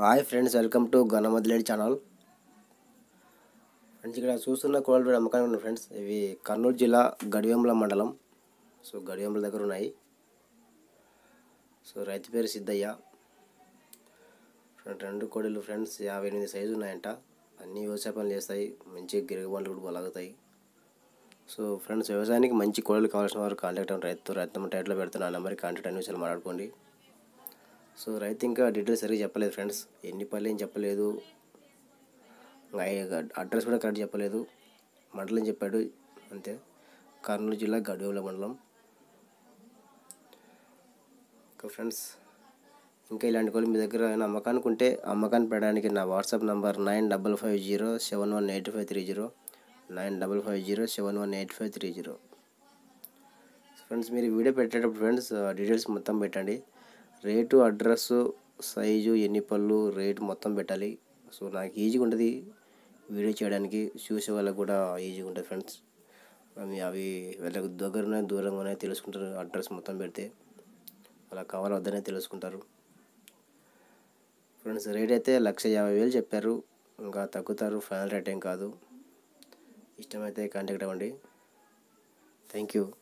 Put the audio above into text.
Hi friends welcome to గణమదిలేడి channel. Friends ఇక్కడ చూస్తున్న కోళ్ళు అమ్మకానికి ఉన్నాయి ఫ్రెండ్స్ ఇవి కర్నూలు జిల్లా గడివేముల మండలం. సో గడివేముల దగ్గర ఉన్నాయి. సో రైతు పేరు సిద్ధయ్య. రెండు కోడలు ఫ్రెండ్స్ యాభై ఎనిమిది సైజు ఉన్నాయంట. అన్ని వ్యవసాయ పనులు చేస్తాయి. మంచి గిరగబండ్లు కూడా బలాగుతాయి సో ఫ్రెండ్స్ వ్యవసాయానికి మంచి కోడలు కావాల్సిన వారు కాంటాక్ట్ అవ్వండి. రైతు రైతు టైట్లో పెడుతున్న నెంబర్కి కాంటాక్ట్ అన్ని విషయాలు మాట్లాడుకోండి. సో రైతు ఇంకా డీటెయిల్స్ సరిగ్గా చెప్పలేదు ఫ్రెండ్స్. ఎన్ని పళ్ళు ఏం చెప్పలేదు. అడ్రస్ కూడా కరెక్ట్ చెప్పలేదు. మండలం చెప్పాడు. అంతే. కర్నూలు జిల్లా గడివేల మండలం. ఓకే ఫ్రెండ్స్ ఇంకా ఇలాంటి కోళ్ళు మీ దగ్గర ఏమైనా అమ్మకానికి ఉంటే అమ్మకాన్ని పెట్టడానికి నా WhatsApp number nine double five zero seven one eight five three zero nine double five zero seven one eight five three zero. Friends మీరు వీడియో పెట్టేటప్పుడు ఫ్రెండ్స్ డీటెయిల్స్ మొత్తం పెట్టండి. రేటు అడ్రస్ సైజు ఎన్ని పళ్ళు రేటు మొత్తం పెట్టాలి. సో నాకు ఈజీగా ఉంటుంది వీడియో చేయడానికి. చూసే వాళ్ళకి కూడా ఈజీగా ఉంటుంది ఫ్రెండ్స్. అవి అవి వీళ్ళకి దగ్గరనే దూరంగానే తెలుసుకుంటారు అడ్రస్ మొత్తం పెడితే. అలా కావాలో వద్దనే తెలుసుకుంటారు. ఫ్రెండ్స్ రేట్ అయితే లక్ష యాభై వేలు చెప్పారు. ఇంకా తగ్గుతారు. ఫైనల్ రేట్ ఏం కాదు. ఇష్టమైతే కాంటాక్ట్ అవ్వండి. Thank you.